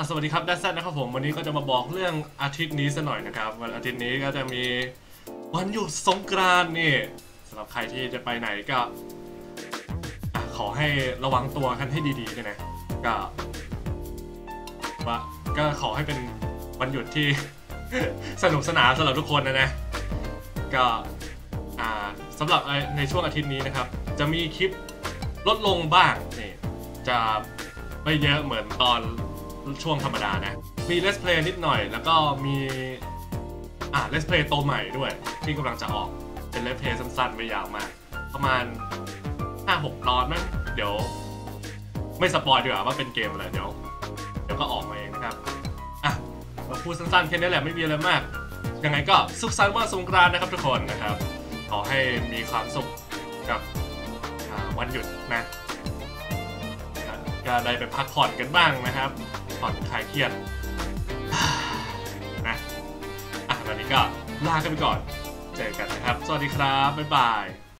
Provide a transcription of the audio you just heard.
อสวัสดีครับดัซซันนะครับผมวันนี้ก็จะมาบอกเรื่องอาทิตย์นี้สัหน่อยนะครับ วันอาทิตย์นี้ก็จะมีวันหยุดสงกรานต์นี่สำหรับใครที่จะไปไหนก็ขอให้ระวังตัวกันให้ดีๆด้วยนะก็ว่าก็ขอให้เป็นวันหยุดที่สนุกสนานสำหรับทุกคนนะนะก็สำหรับในช่วงอาทิตย์นี้นะครับ จะมีคลิปลดลงบ้างนี่จะไม่เยอะเหมือนตอน ช่วงธรรมดานะ มี Let's Play นิดหน่อย แล้วก็มีอ่า Let's Play ตัวใหม่ด้วย ที่กำลังจะออกเป็น Let's Play สั้นๆ ไม่ยาวมาก ประมาณ 5-6 ตอนมั้งเดี๋ยว ไม่สปอยดีกว่าว่าเป็นเกมอะไรเดี๋ยวเดี๋ยวก็ออกมาเองนะครับอะมาพูดสั้นๆ แค่นี้แหละไม่มีอะไรมากยังไงก็สุขสันต์วันสงกรานต์นะครับทุกคนนะครับ ขอให้มีความสุขกับวันหยุดนะก็ได้ไปพักผ่อนกันบ้างนะครับ ผ่อนคลายเครียดนะอะวันนี้ก็ลากันไปก่อน เจอกันนะครับ สวัสดีครับ บ๊ายบาย